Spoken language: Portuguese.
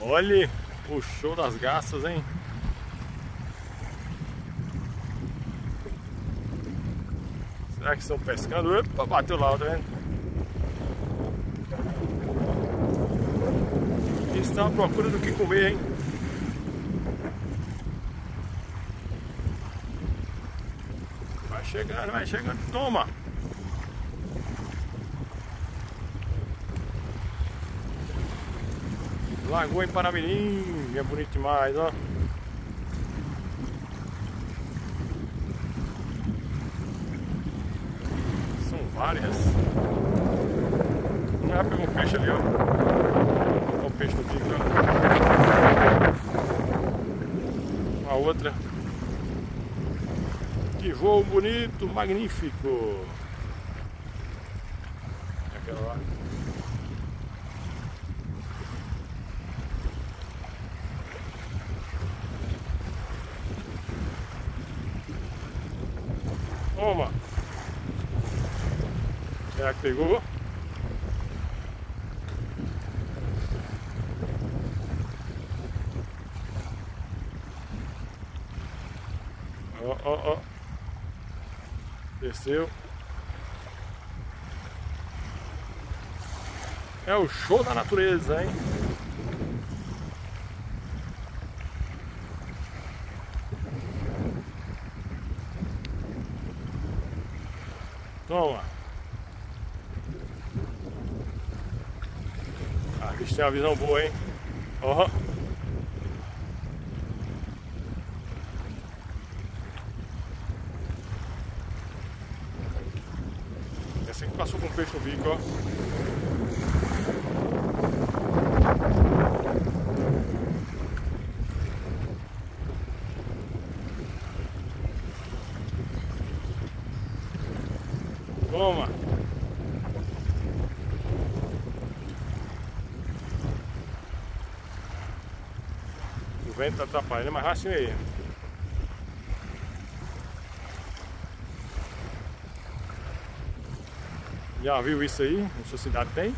Olha o show das garças, hein? Será que estão pescando? Opa, bateu lá, tá vendo? Estão à procura do que comer, hein? Vai chegando, vai chegando. Toma! Lagoa em Paramirim, é bonito demais, ó. São várias. Já pegou um peixe ali, ó. Olha o peixe no bico, ó. A outra. Que voo bonito, magnífico. Aquela lá. Toma. Será que pegou? Ó, ó, ó. Desceu. É o show da natureza, hein? Toma. Ah, bicho tem uma visão boa, hein? Ó. Essa aqui passou com peixe no bico, ó. Toma. O vento tá atrapalhando, mas aí. Já viu isso aí? Na sua cidade tem?